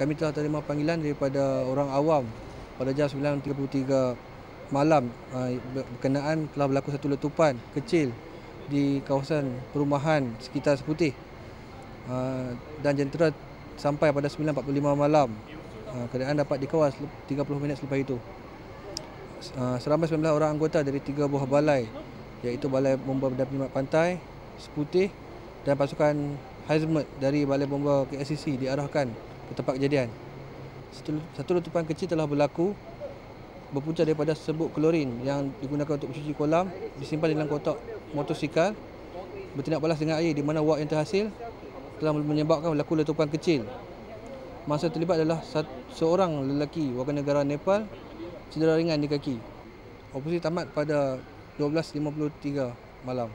kami telah terima panggilan daripada orang awam pada jam 9.33 malam uh, berkenaan telah berlaku satu letupan kecil di kawasan perumahan sekitar Seputih. Uh, dan jentera sampai pada 9.45 malam. Uh, keadaan dapat dikawal 30 minit selepas itu. Seramai 19 orang anggota dari tiga buah balai iaitu Balai Bomba Pendampingan Pantai, Seputih dan pasukan Hazmat dari Balai Bomba KSCC diarahkan ke tempat kejadian. Satu, letupan kecil telah berlaku berpunca daripada sebuk klorin yang digunakan untuk mencuci kolam disimpan dalam kotak motosikal bertindak balas dengan air di mana wak yang terhasil telah menyebabkan berlaku letupan kecil. Masa terlibat adalah seorang lelaki warga negara Nepal cedera ringan di kaki. Operasi tamat pada 12.53 malam.